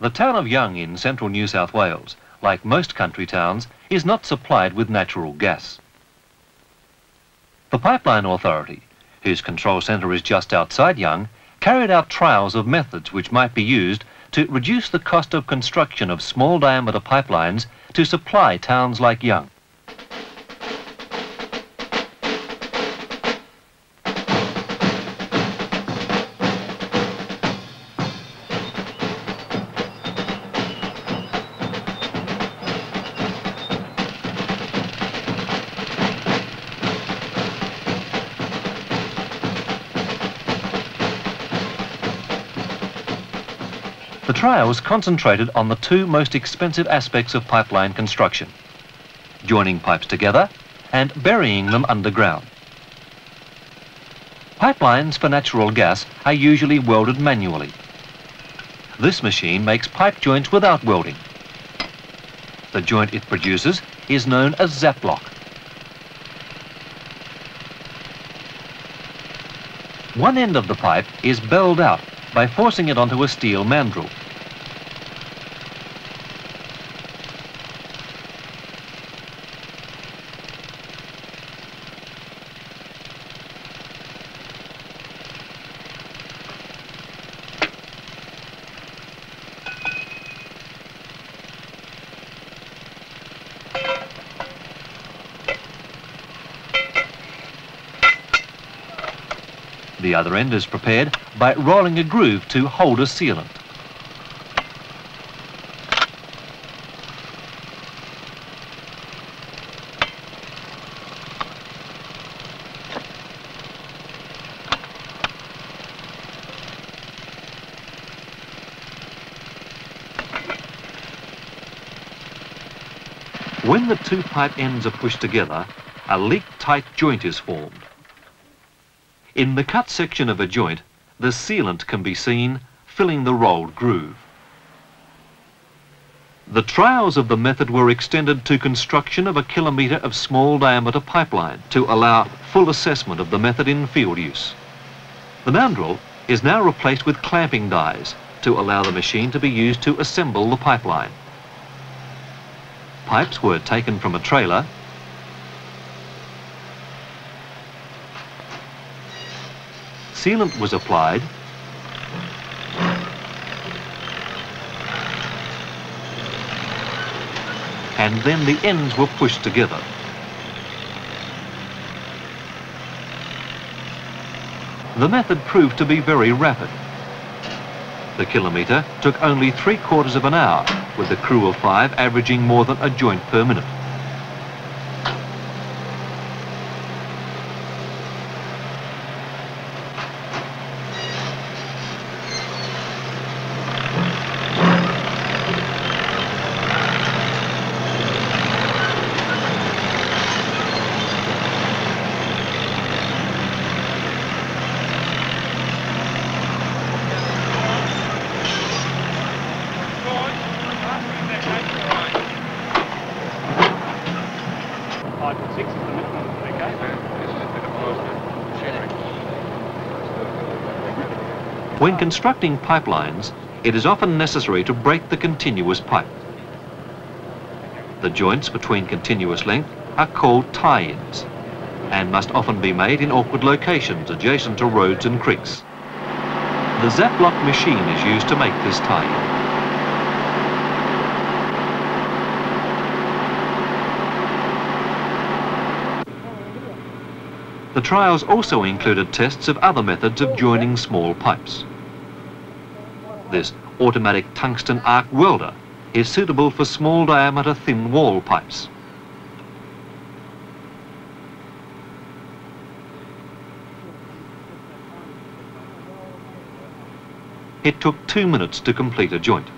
The town of Young in central New South Wales, like most country towns, is not supplied with natural gas. The Pipeline Authority, whose control centre is just outside Young, carried out trials of methods which might be used to reduce the cost of construction of small diameter pipelines to supply towns like Young. The trials concentrated on the two most expensive aspects of pipeline construction, joining pipes together and burying them underground. Pipelines for natural gas are usually welded manually. This machine makes pipe joints without welding. The joint it produces is known as Zaplock. One end of the pipe is belled out by forcing it onto a steel mandrel. The other end is prepared by rolling a groove to hold a sealant. When the two pipe ends are pushed together, a leak-tight joint is formed. In the cut section of a joint, the sealant can be seen filling the rolled groove. The trials of the method were extended to construction of a kilometre of small diameter pipeline to allow full assessment of the method in field use. The mandrel is now replaced with clamping dies to allow the machine to be used to assemble the pipeline. Pipes were taken from a trailer sealant was applied and then the ends were pushed together. The method proved to be very rapid. The kilometre took only three quarters of an hour, with a crew of five averaging more than a joint per minute. Five foot six is the minimum, okay? When constructing pipelines, it is often necessary to break the continuous pipe. The joints between continuous length are called tie-ins and must often be made in awkward locations adjacent to roads and creeks. The Zaplock machine is used to make this tie-in. The trials also included tests of other methods of joining small pipes. This automatic tungsten arc welder is suitable for small diameter thin wall pipes. It took two minutes to complete a joint.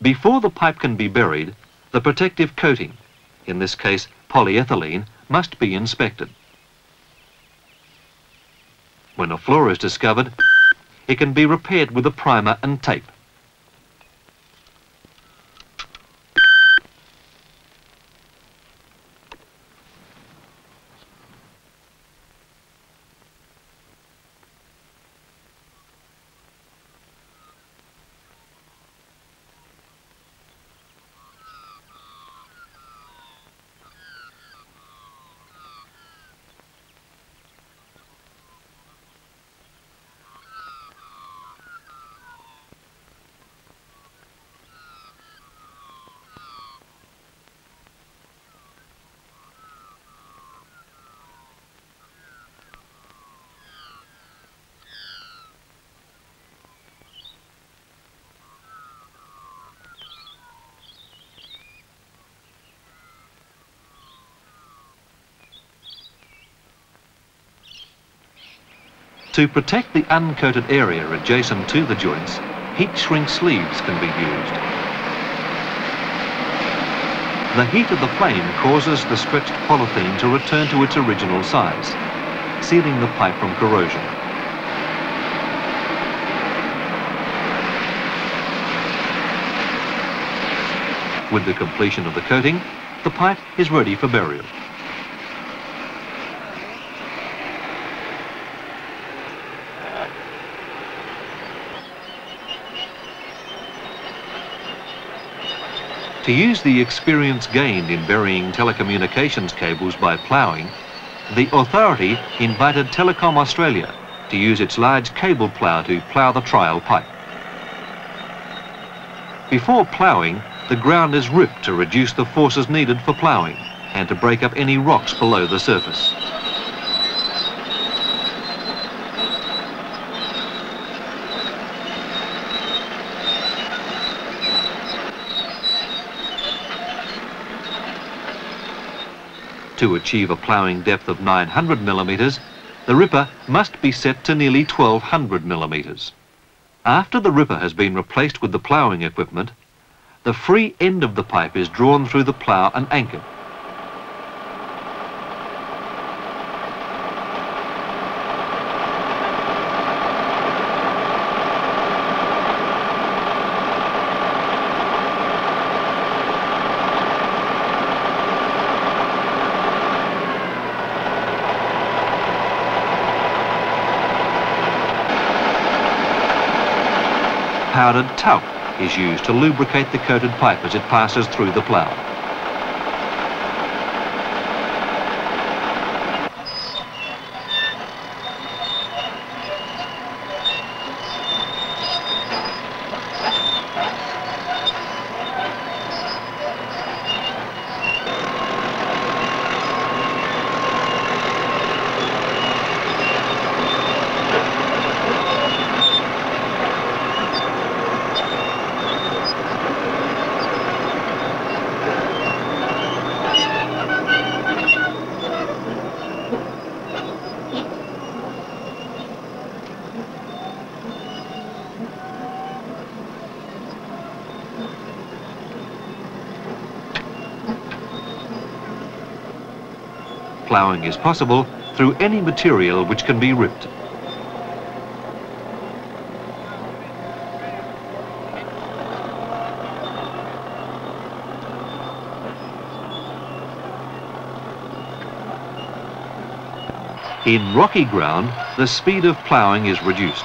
Before the pipe can be buried, the protective coating, in this case polyethylene, must be inspected. When a flaw is discovered, it can be repaired with a primer and tape. To protect the uncoated area adjacent to the joints, heat shrink sleeves can be used. The heat of the flame causes the stretched polythene to return to its original size, sealing the pipe from corrosion. With the completion of the coating, the pipe is ready for burial. To use the experience gained in burying telecommunications cables by ploughing, the authority invited Telecom Australia to use its large cable plough to plough the trial pipe. Before ploughing, the ground is ripped to reduce the forces needed for ploughing and to break up any rocks below the surface. To achieve a ploughing depth of 900 millimetres, the ripper must be set to nearly 1200 millimetres. After the ripper has been replaced with the ploughing equipment, the free end of the pipe is drawn through the plough and anchored. Powdered talc is used to lubricate the coated pipe as it passes through the plough. Ploughing is possible through any material which can be ripped. In rocky ground, the speed of ploughing is reduced.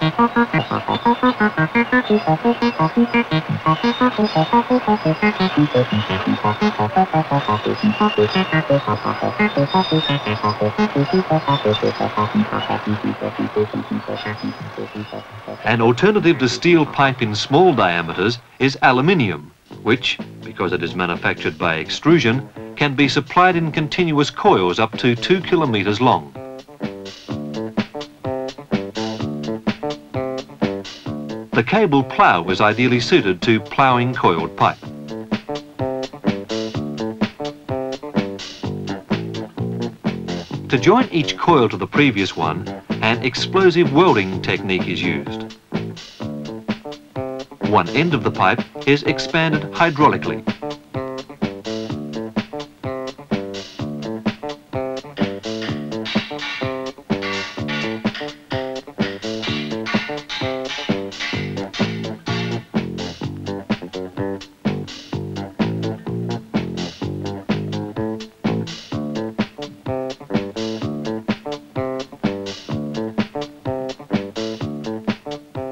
An alternative to steel pipe in small diameters is aluminium, which, because it is manufactured by extrusion, can be supplied in continuous coils up to two kilometres long. The cable plough is ideally suited to ploughing coiled pipe. To join each coil to the previous one, an explosive welding technique is used. One end of the pipe is expanded hydraulically.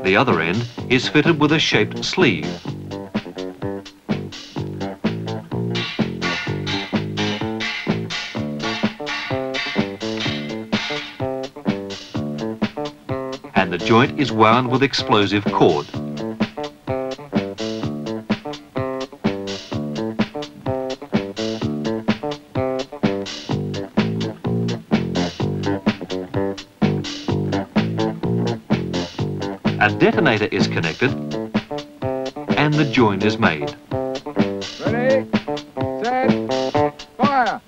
The other end is fitted with a shaped sleeve. And the joint is wound with explosive cord. A detonator is connected and the joint is made. Ready, set, fire!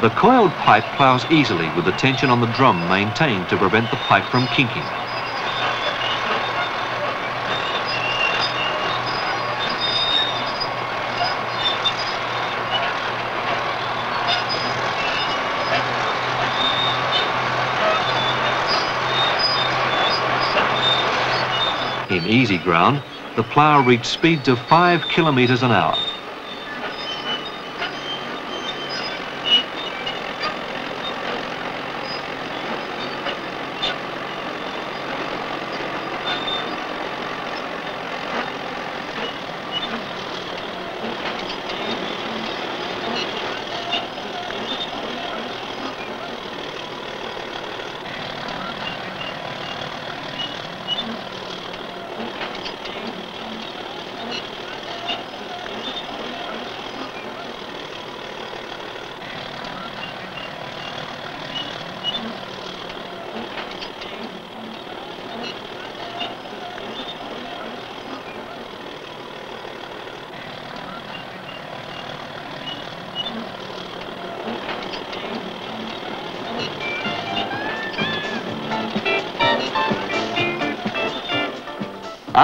The coiled pipe ploughs easily with the tension on the drum maintained to prevent the pipe from kinking. In easy ground, the plough reached speeds of 5 kilometres an hour.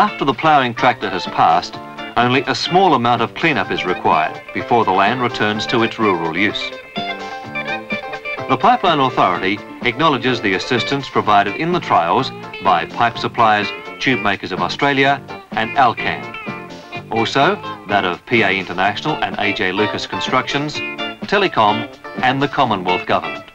After the ploughing tractor has passed, only a small amount of cleanup is required before the land returns to its rural use. The Pipeline Authority acknowledges the assistance provided in the trials by pipe suppliers, Tube Makers of Australia and Alcan. Also, that of PA International and AJ Lucas Constructions, Telecom and the Commonwealth Government.